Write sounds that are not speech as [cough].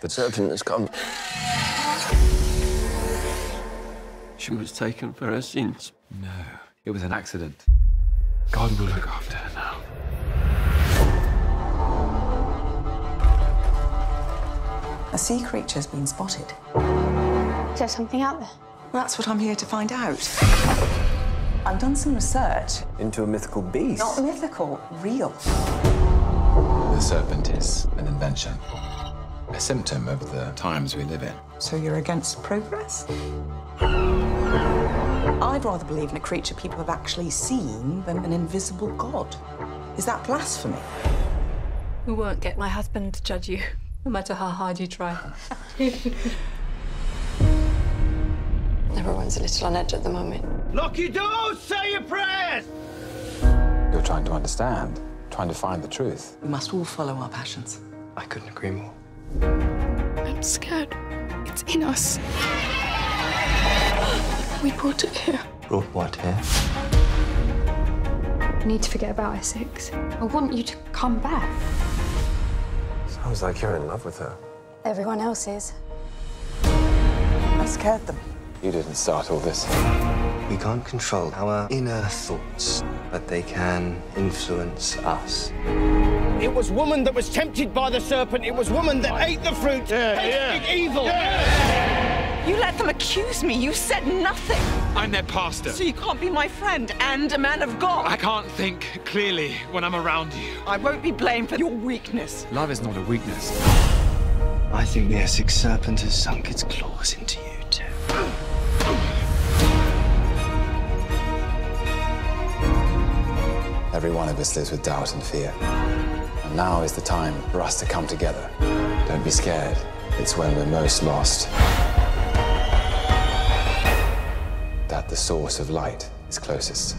The serpent has come. She was taken for her sins. No, it was an accident. God will look after her now. A sea creature's been spotted. Is there something out there? That's what I'm here to find out. I've done some research. Into a mythical beast. Not mythical, real. The serpent is an invention, a symptom of the times we live in. So you're against progress? I'd rather believe in a creature people have actually seen than an invisible god. Is that blasphemy? We won't get my husband to judge you, [laughs] no matter how hard you try. [laughs] Everyone's a little on edge at the moment. Lock your doors! Say your prayers! You're trying to understand, trying to find the truth. We must all follow our passions. I couldn't agree more. I'm scared. It's in us. [gasps] We brought it here. Brought what here? We need to forget about Essex. I want you to come back. Sounds like you're in love with her. Everyone else is. I scared them. You didn't start all this. We can't control our inner thoughts, but they can influence us. It was woman that was tempted by the serpent. It was woman that ate the fruit. Yeah, evil. You let them accuse me. You said nothing. I'm their pastor. So you can't be my friend and a man of God. I can't think clearly when I'm around you. I won't be blamed for your weakness. Love is not a weakness. I think the Essex serpent has sunk its claws into you, too. Every one of us lives with doubt and fear. Now is the time for us to come together. Don't be scared. It's when we're most lost that the source of light is closest.